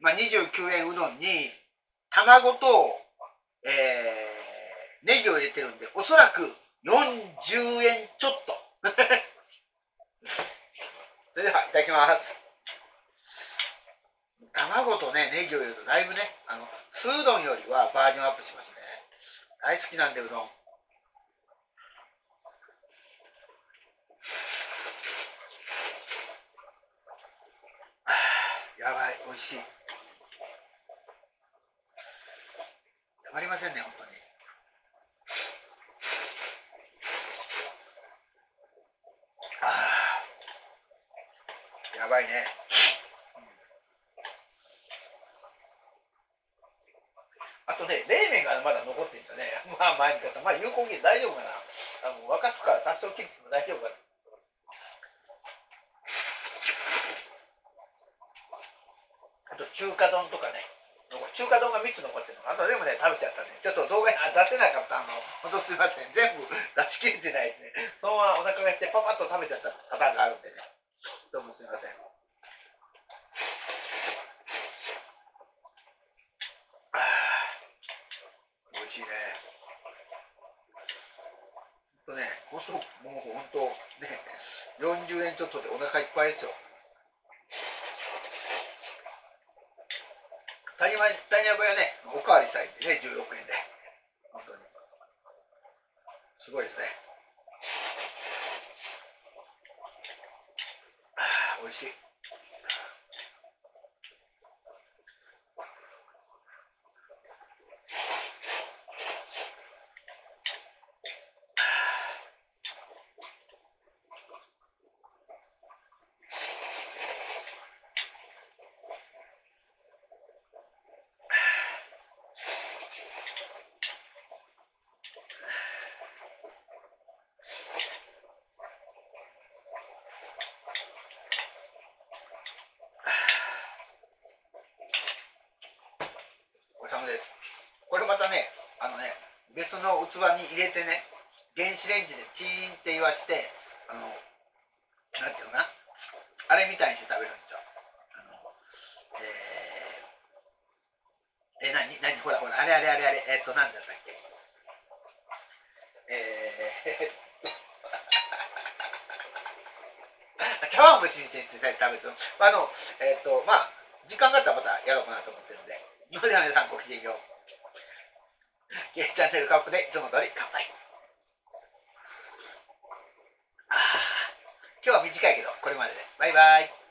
まあ、29円うどんに卵と、えー、ネギを入れてるんでおそらく40円ちょっと。それではいただきます。卵とねネギを入れるとだいぶねあの酢うどんよりはバージョンアップしますね。大好きなんでうどん。やばい美味しいたまりませんね本当にあやばいねあとね、冷麺がまだ残ってるんですよね。まあ、前に方、まあ、有効期限大丈夫かな。あの沸かすから多少切っても大丈夫かな。あと、中華丼とかね。中華丼が3つ残ってるの。あと、でもね、食べちゃったね。ちょっと動画に出せなかった。あの、本当すみません。全部出し切れてないですね。そのままお腹が減ってパパッと食べちゃったパターンがあるんでね。どうもすみません。美味しいね。ほんとね、ほんと、もうほんと、ね、40円ちょっとでお腹いっぱいですよ。谷間、谷山はね、おかわりしたいんでね、16円で。本当に。すごいですね。あ美味しい。疲れ様です。これまたね、あのね、別の器に入れてね、電子レンジでチーンって言わして、あの、なんていうのかな、あれみたいにして食べるんですよ。あの、えー、え、なに、なに、ほらほら、あれあれあれあれ、えっと、なんだったっけ。えー、茶碗蒸しにして食べると、あの、えっ、と、まあ、時間があったらまたやろうかなと思ってるんで、それでは皆さんごきげんよう。ゲチャンネルカップでいつも通り乾杯。今日は短いけど、これまでで。バイバイ。